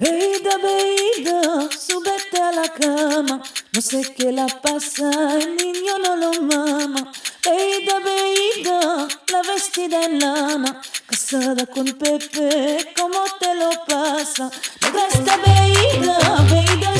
Veida, veida, súbete a la cama. No sé qué la pasa, el niño no lo mama. Veida, veida, la vestida en lana. Casada con Pepe, ¿cómo te lo pasa? No está veida, veida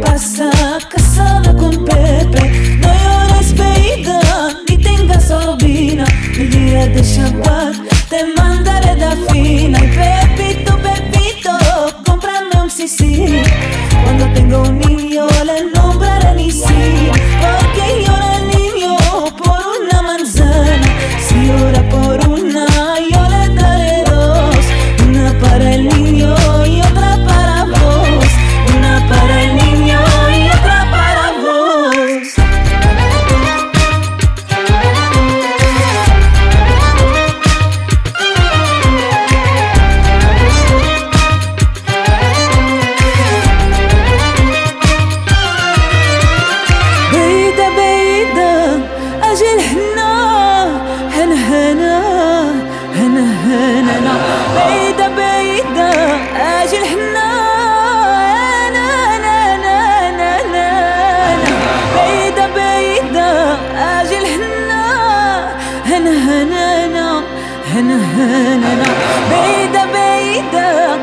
pasa? Casada con Pepe, no llores, veida, ni tengas sobrina. El día de Shabbat te mandaré da fina. Y Pepito, Pepito, cómprame un sisí. Cuando tengo un niño le هن هنا هن هنانا بيدا بيدا